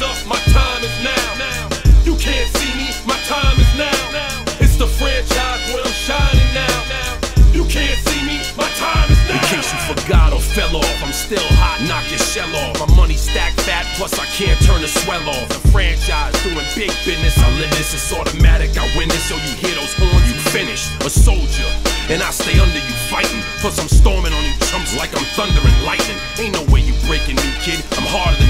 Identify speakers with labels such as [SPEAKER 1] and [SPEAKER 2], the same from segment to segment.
[SPEAKER 1] Up, my time is now. You can't see me, my time is now. It's the franchise where I'm shining now. You can't see me, my time is now. In case you forgot or fell off, I'm still hot, knock your shell off. My money stacked fat, plus I can't turn the swell off. The franchise doing big business, I live this, it's automatic. I win this, so you hear those horns, you finish. A soldier, and I stay under you fighting. Plus I'm storming on you chumps like I'm thunder and lightning. Ain't no way you breaking me, kid. I'm harder than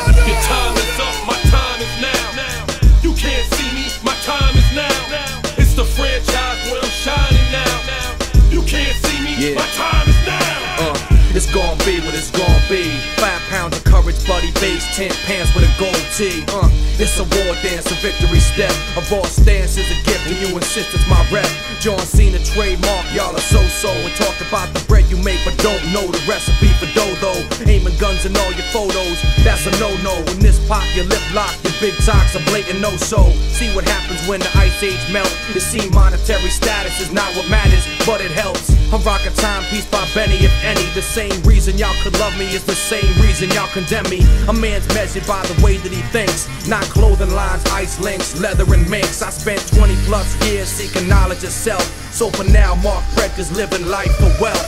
[SPEAKER 2] Gonna be what it's gonna be. Five pounds of courage, buddy base, ten pants with a gold tee. Uh, it's a war dance, a victory step. A raw stance is a gift, and you insist it's my rep. John Cena trademark, y'all are so-so. And talk about the bread you make, but don't know the recipe for dodo. Aiming guns in all your photos, that's a no-no. In this pop, your lip lock, your big talks are blatant no-so. See what happens when the ice age melt. You see, monetary status is not what matters, but it helps. I'm rocking timepiece by Benny, if any. The same reason y'all could love me is the same reason y'all condemn me. A man's measured by the way that he thinks, not clothing lines, ice links, leather and minks. I spent 20 plus years seeking knowledge of self. So for now, Mark Brecker's living life for wealth.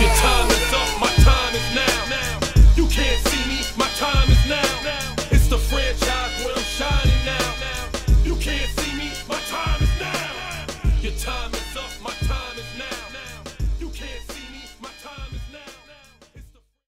[SPEAKER 1] Your time is up, my time is now. You can't